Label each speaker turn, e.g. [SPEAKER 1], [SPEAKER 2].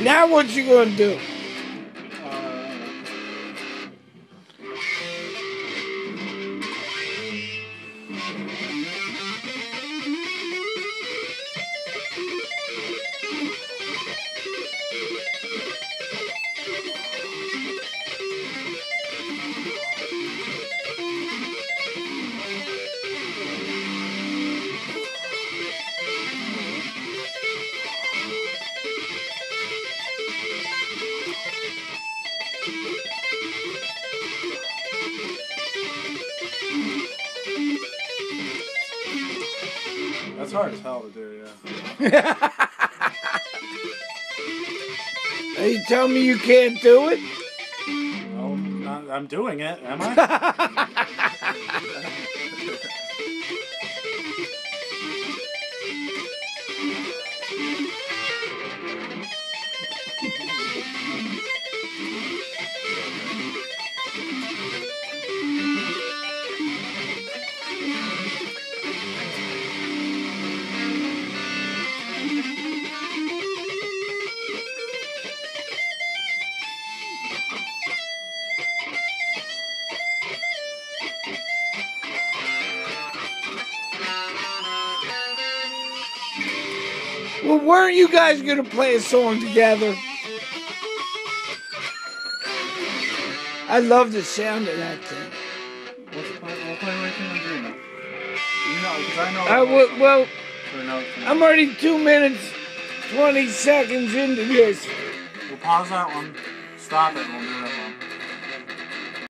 [SPEAKER 1] Now what you gonna do?
[SPEAKER 2] That's hard as hell to do, yeah.
[SPEAKER 1] Are you telling me you can't do it?
[SPEAKER 2] Well, not, I'm doing it, am I?
[SPEAKER 1] Well, weren't you guys gonna play a song together? I love the sound of that thing.
[SPEAKER 2] We'll play, we'll play Waking and You know, I know.
[SPEAKER 1] I well, I'm already two minutes, 20 seconds into this.
[SPEAKER 2] We'll pause that one, stop it, and we'll do it